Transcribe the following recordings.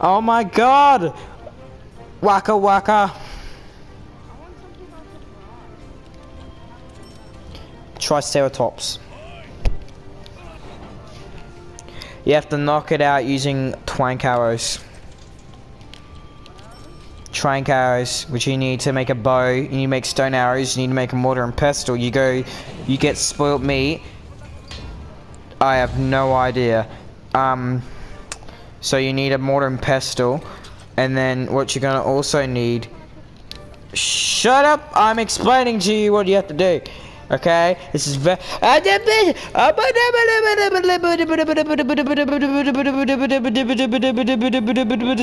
Oh my god! Waka waka. Triceratops. You have to knock it out using twank arrows. Trank arrows, which you need to make a bow. You need to make stone arrows. You need to make a mortar and pestle. You go, you get spoiled meat. I have no idea. Um, so you need a mortar and pestle, and then what you're gonna also need. Shut up! I'm explaining to you what you have to do. Okay, this is very.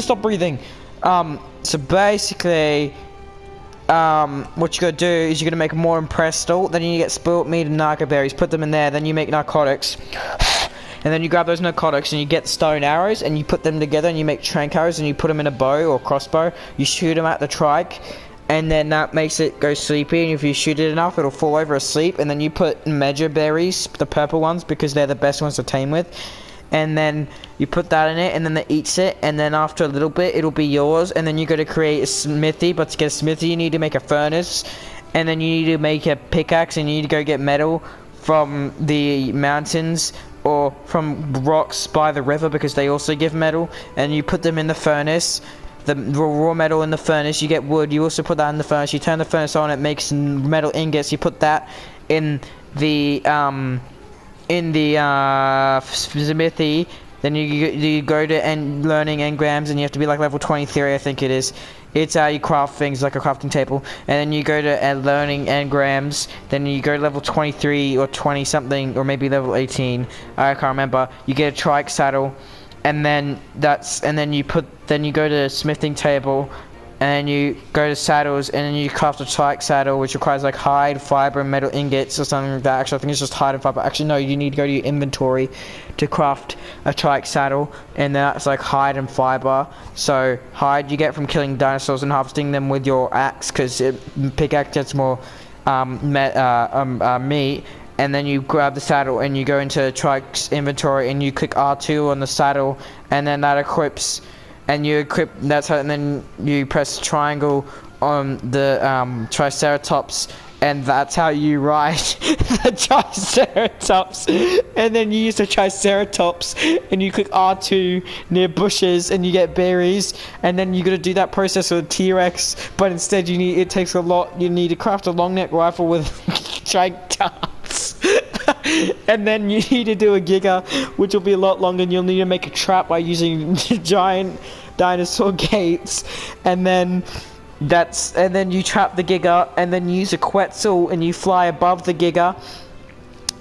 Stop breathing. Um, so basically, um, what you gotta do is you're gonna make more impressed then you get spilt meat and narco berries, put them in there, then you make narcotics. And then you grab those narcotics and you get stone arrows and you put them together and you make trank arrows and you put them in a bow or crossbow. You shoot them at the trike and then that makes it go sleepy and if you shoot it enough it'll fall over asleep. And then you put mejoberries the purple ones because they're the best ones to tame with. And then you put that in it and then it eats it. And then after a little bit it'll be yours. And then you got to create a smithy but to get a smithy you need to make a furnace. And then you need to make a pickaxe and you need to go get metal from the mountains or from rocks by the river because they also give metal and you put them in the furnace the raw metal in the furnace, you get wood, you also put that in the furnace, you turn the furnace on, it makes metal ingots, you put that in the, um, in the, uh, smithy, then you, you go to end learning engrams and you have to be like level 23 I think it is. It's how you craft things like a crafting table. And then you go to uh, learning engrams, then you go to level 23 or 20 something or maybe level 18. I can't remember. You get a trike saddle and then that's and then you put then you go to smithing table and you go to saddles and then you craft a trike saddle which requires like hide fiber and metal ingots or something like that. Actually i think it's just hide and fiber. Actually no you need to go to your inventory to craft a trike saddle and that's like hide and fiber. So hide you get from killing dinosaurs and harvesting them with your axe because pickaxe gets more um, uh, um, uh, meat. And then you grab the saddle and you go into Trike's inventory and you click R2 on the saddle and then that equips and you equip that's how and then you press triangle on the um, Triceratops and that's how you ride the Triceratops. And then you use the Triceratops and you click R2 near bushes and you get berries. And then you gotta do that process with T-Rex but instead you need it takes a lot you need to craft a long neck rifle with Triceratops and then you need to do a giga, which will be a lot longer, and you'll need to make a trap by using giant dinosaur gates, and then that's and then you trap the giga, and then you use a quetzal, and you fly above the giga,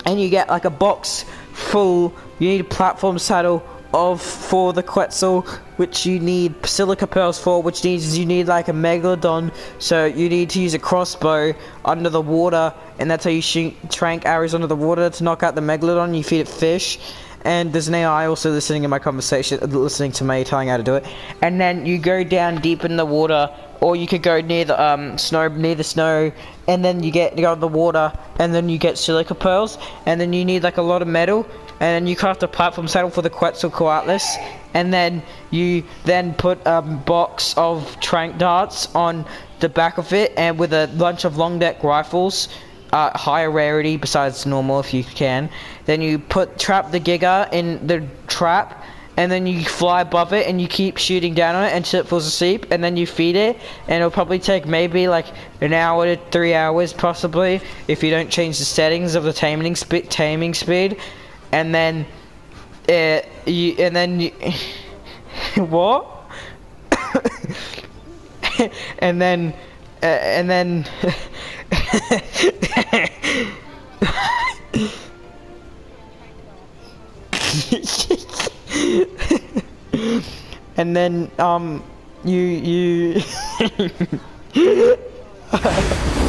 and you get like a box full. You need a platform saddle of for the Quetzal, which you need silica pearls for, which means you need like a megalodon. So you need to use a crossbow under the water, and that's how you shoot trank arrows under the water to knock out the megalodon. You feed it fish. And there's an AI also listening in my conversation, listening to me telling how to do it. And then you go down deep in the water, or you could go near the um, snow, near the snow, and then you get you go in the water, and then you get silica pearls, and then you need like a lot of metal, and you craft a platform saddle for the Quetzalcoatlus, and then you then put a box of trank darts on the back of it, and with a bunch of long neck rifles, uh, higher rarity besides normal if you can. Then you put trap the Giga in the trap, and then you fly above it and you keep shooting down on it until it falls asleep and then you feed it. And it'll probably take maybe like an hour to three hours possibly if you don't change the settings of the taming, sp taming speed and then uh, you and then you, what? and then uh, and then and then um you you